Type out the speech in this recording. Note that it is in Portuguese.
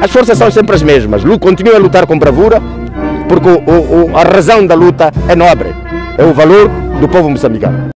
as forças são sempre as mesmas. Continua a lutar com bravura, porque o, o, a razão da luta é nobre, é o valor do povo moçambicano.